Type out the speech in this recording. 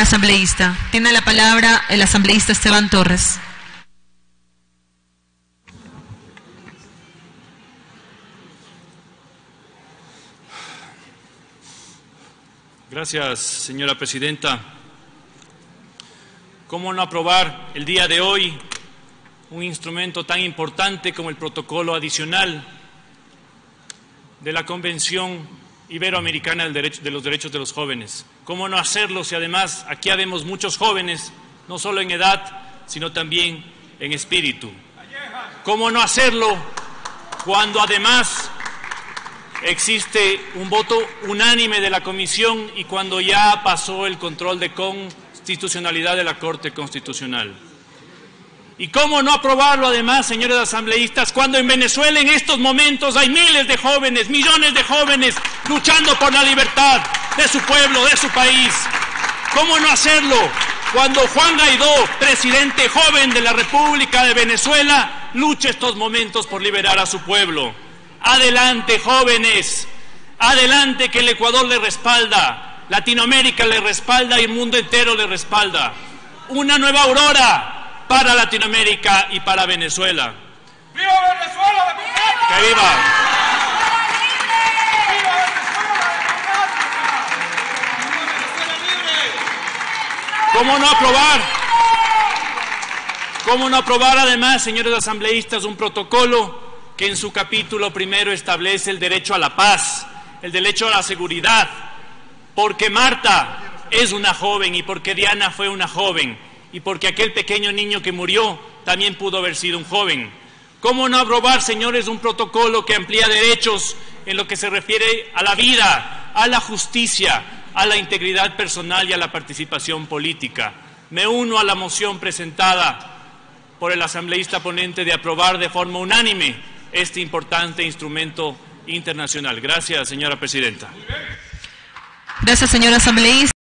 asambleísta. Tiene la palabra el asambleísta Esteban Torres. Gracias, señora presidenta. ¿Cómo no aprobar el día de hoy un instrumento tan importante como el protocolo adicional de la Convención Iberoamericana de los Derechos de los Jóvenes? ¿Cómo no hacerlo si además aquí habemos muchos jóvenes, no solo en edad, sino también en espíritu? ¿Cómo no hacerlo cuando además existe un voto unánime de la Comisión y cuando ya pasó el control de constitucionalidad de la Corte Constitucional. ¿Y cómo no aprobarlo además, señores asambleístas, cuando en Venezuela en estos momentos hay miles de jóvenes, millones de jóvenes luchando por la libertad de su pueblo, de su país? ¿Cómo no hacerlo cuando Juan Guaidó, presidente joven de la República de Venezuela, lucha estos momentos por liberar a su pueblo? Adelante, jóvenes. Adelante, que el Ecuador le respalda. Latinoamérica le respalda y el mundo entero le respalda. Una nueva aurora para Latinoamérica y para Venezuela. ¡Viva Venezuela! ¡Que viva! ¿Cómo no aprobar? ¿Cómo no aprobar además, señores asambleístas, un protocolo que en su capítulo primero establece el derecho a la paz, el derecho a la seguridad, porque Marta es una joven y porque Diana fue una joven y porque aquel pequeño niño que murió también pudo haber sido un joven. ¿Cómo no aprobar, señores, un protocolo que amplía derechos en lo que se refiere a la vida, a la justicia, a la integridad personal y a la participación política? Me uno a la moción presentada por el asambleísta ponente de aprobar de forma unánime este importante instrumento internacional. Gracias, señora presidenta. Gracias, señora asambleísta.